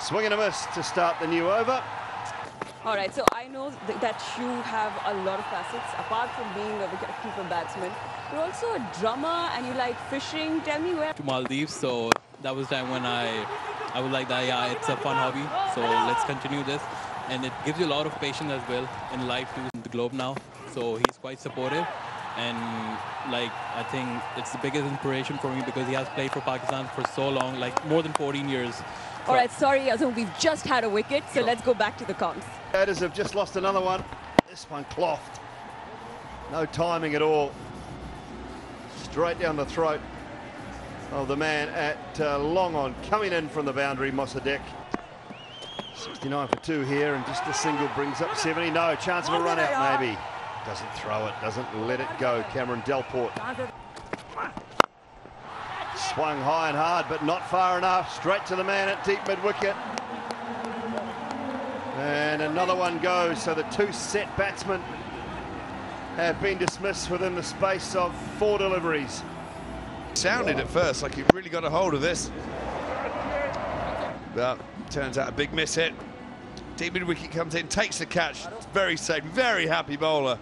Swing and a miss to start the new over. All right, so I know th that you have a lot of facets, apart from being a wicketkeeper batsman. You're also a drummer and you like fishing. Tell me where. To Maldives, so that was time when I, I was like that. Yeah, it's a fun hobby, so let's continue this, and it gives you a lot of patience as well in life too. in The globe now, so he's quite supportive, and like I think it's the biggest inspiration for me because he has played for Pakistan for so long, like more than 14 years. All right, sorry, Azam, we've just had a wicket, so let's go back to the comms. Raiders have just lost another one. This one clothed. No timing at all. Straight down the throat of the man at uh, long on, coming in from the boundary, Mosaddek. 69 for two here, and just a single brings up 70. No, chance of a run out maybe. Doesn't throw it, doesn't let it go. Cameron Delport. Swung high and hard, but not far enough. Straight to the man at deep mid wicket. And another one goes. So the two set batsmen have been dismissed within the space of four deliveries. Sounded at first like he really got a hold of this. But turns out a big miss hit. Deep mid comes in, takes the catch. Very safe, very happy bowler.